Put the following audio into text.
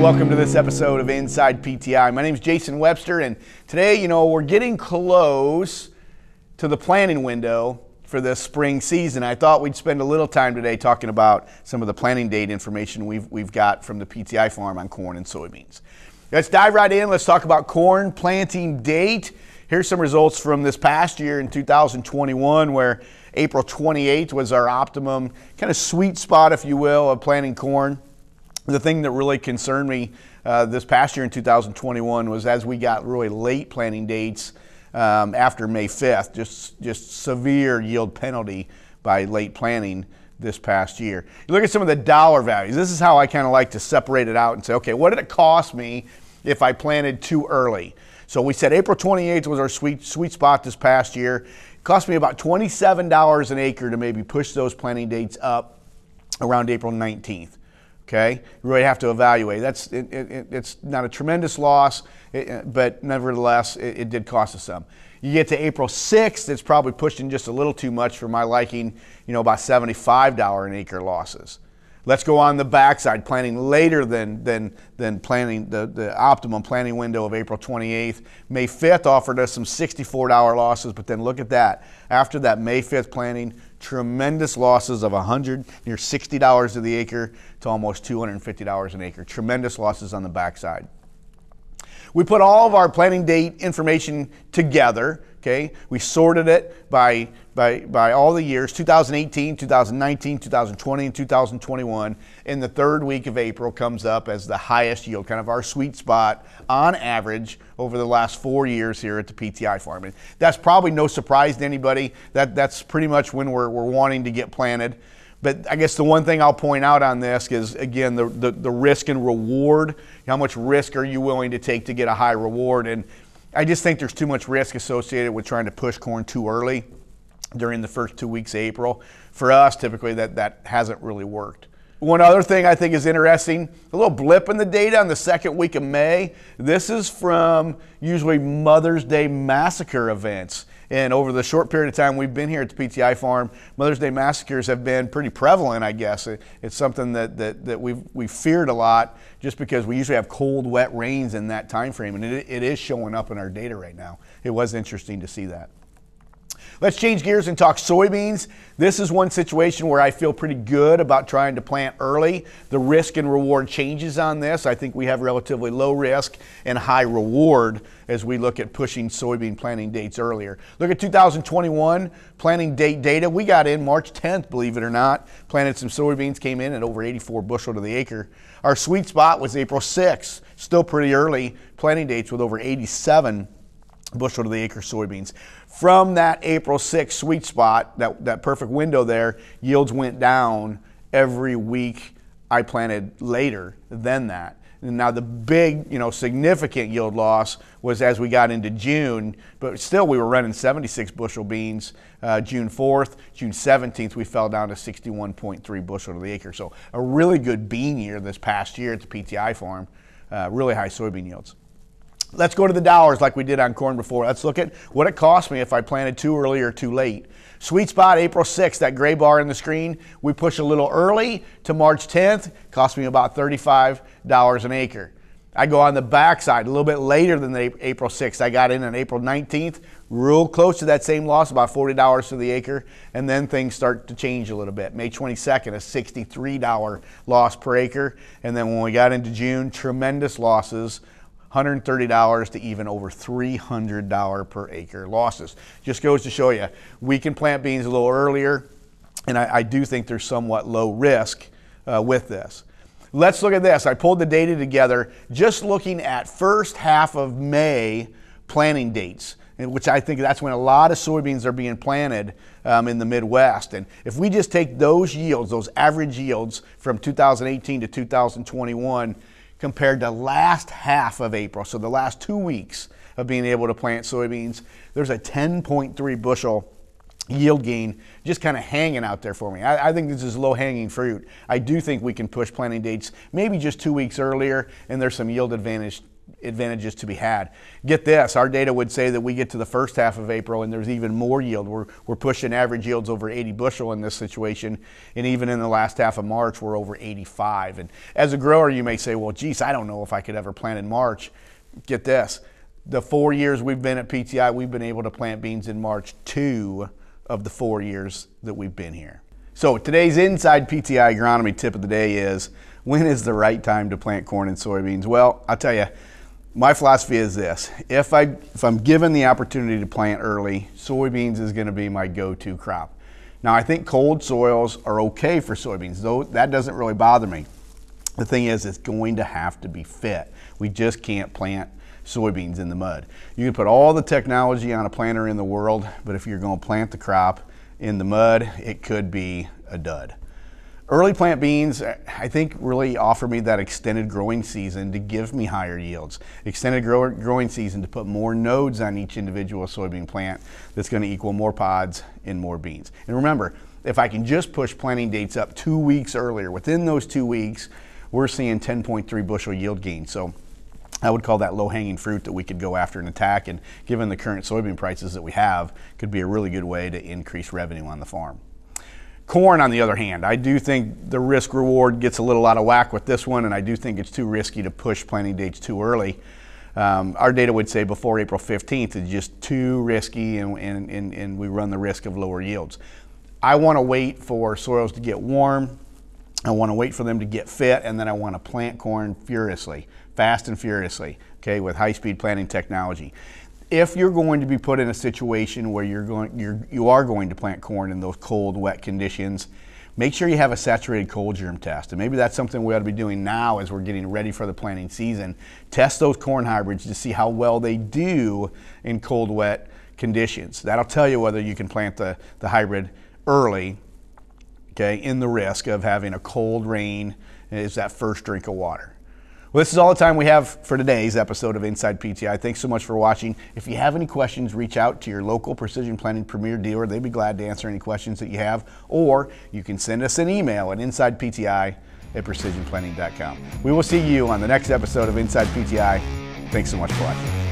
welcome to this episode of Inside PTI. My name is Jason Webster, and today, you know, we're getting close to the planting window for the spring season. I thought we'd spend a little time today talking about some of the planting date information we've, we've got from the PTI farm on corn and soybeans. Let's dive right in. Let's talk about corn planting date. Here's some results from this past year in 2021, where April 28th was our optimum kind of sweet spot, if you will, of planting corn. The thing that really concerned me uh, this past year in 2021 was as we got really late planting dates um, after May 5th, just, just severe yield penalty by late planting this past year. You look at some of the dollar values. This is how I kind of like to separate it out and say, okay, what did it cost me if I planted too early? So we said April 28th was our sweet sweet spot this past year. It cost me about $27 an acre to maybe push those planting dates up around April 19th. Okay, you really have to evaluate. That's it, it, it's not a tremendous loss, but nevertheless, it, did cost us some. You get to April 6th, it's probably pushing just a little too much for my liking. You know, about $75 an acre losses. Let's go on the backside, planting later than, than, than planning the, the optimum planting window of April 28th. May 5th offered us some $64 losses, but then look at that. After that May 5th planting, tremendous losses of 100 near $60 to the acre to almost $250 an acre. Tremendous losses on the backside. We put all of our planting date information together Okay, we sorted it by, by, by all the years 2018, 2019, 2020, and 2021. And the third week of April comes up as the highest yield, kind of our sweet spot on average over the last four years here at the PTI farm. And that's probably no surprise to anybody. That, that's pretty much when we're, we're wanting to get planted. But I guess the one thing I'll point out on this is again the, the, the risk and reward. How much risk are you willing to take to get a high reward? And I just think there's too much risk associated with trying to push corn too early during the first two weeks of April. For us, typically that, that hasn't really worked. One other thing I think is interesting, a little blip in the data on the second week of May. This is from usually Mother's Day massacre events. And over the short period of time we've been here at the PTI farm, Mother's Day massacres have been pretty prevalent, I guess. It's something that, that, that we've, we've feared a lot just because we usually have cold, wet rains in that time frame. And it, it is showing up in our data right now. It was interesting to see that. Let's change gears and talk soybeans. This is one situation where I feel pretty good about trying to plant early. The risk and reward changes on this. I think we have relatively low risk and high reward as we look at pushing soybean planting dates earlier. Look at 2021 planting date data. We got in March 10th, believe it or not. Planted some soybeans, came in at over 84 bushel to the acre. Our sweet spot was April 6th, still pretty early. Planting dates with over 87 bushel to the acre soybeans. From that April 6th sweet spot, that, that perfect window there, yields went down every week I planted later than that. Now the big, you know, significant yield loss was as we got into June, but still we were running 76 bushel beans uh, June 4th. June 17th we fell down to 61.3 bushel to the acre. So a really good bean year this past year at the PTI farm. Uh, really high soybean yields. Let's go to the dollars like we did on corn before. Let's look at what it cost me if I planted too early or too late. Sweet spot, April 6th, that gray bar in the screen. We push a little early to March 10th, cost me about $35 an acre. I go on the backside a little bit later than the April 6th. I got in on April 19th, real close to that same loss, about $40 to the acre, and then things start to change a little bit. May 22nd, a $63 loss per acre, and then when we got into June, tremendous losses $130 to even over $300 per acre losses. Just goes to show you, we can plant beans a little earlier, and I, I do think there's somewhat low risk uh, with this. Let's look at this. I pulled the data together just looking at first half of May planting dates which I think that's when a lot of soybeans are being planted um, in the Midwest. And if we just take those yields, those average yields from 2018 to 2021, compared to last half of April, so the last two weeks of being able to plant soybeans, there's a 10.3 bushel yield gain just kind of hanging out there for me. I, I, think this is low hanging fruit. I do think we can push planting dates maybe just two weeks earlier, and there's some yield advantage advantages to be had. Get this, our data would say that we get to the first half of April and there's even more yield. We're, we're pushing average yields over 80 bushel in this situation. And even in the last half of March, we're over 85. And as a grower, you may say, well, geez, I don't know if I could ever plant in March. Get this, the four years we've been at PTI, we've been able to plant beans in March two of the four years that we've been here. So today's Inside PTI agronomy tip of the day is, when is the right time to plant corn and soybeans? Well, I'll tell you, my philosophy is this. If, I, if I'm given the opportunity to plant early, soybeans is gonna be my go-to crop. Now I think cold soils are okay for soybeans, though that doesn't really bother me. The thing is, it's going to have to be fit. We just can't plant soybeans in the mud. You can put all the technology on a planter in the world, but if you're gonna plant the crop in the mud, it could be a dud. Early plant beans, uh, I think, really offer me that extended growing season to give me higher yields. Extended grow growing season to put more nodes on each individual soybean plant that's going to equal more pods and more beans. And remember, if I can just push planting dates up two weeks earlier, within those two weeks, we're seeing 10.3 bushel yield gain. So I would call that low hanging fruit that we could go after and attack. And given the current soybean prices that we have, could be a really good way to increase revenue on the farm. Corn, on the other hand, I do think the risk reward gets a little out of whack with this one, and I do think it's too risky to push planting dates too early. Um, our data would say before April 15th is just too risky, and, and, and, and we run the risk of lower yields. I want to wait for soils to get warm. I want to wait for them to get fit, and then I want to plant corn furiously, fast and furiously, okay, with high speed planting technology if you're going to be put in a situation where you're going, you're, you are going to plant corn in those cold, wet conditions, make sure you have a saturated cold germ test. And maybe that's something we ought to be doing now as we're getting ready for the planting season. Test those corn hybrids to see how well they do in cold, wet conditions. That'll tell you whether you can plant the, the hybrid early, okay, in the risk of having a cold rain is that first drink of water. Well, this is all the time we have for today's episode of Inside PTI. Thanks so much for watching. If you have any questions, reach out to your local Precision Planting Premier dealer. They'd be glad to answer any questions that you have. Or you can send us an email at insidepti at precisionplanting.com. We will see you on the next episode of Inside PTI. Thanks so much for watching.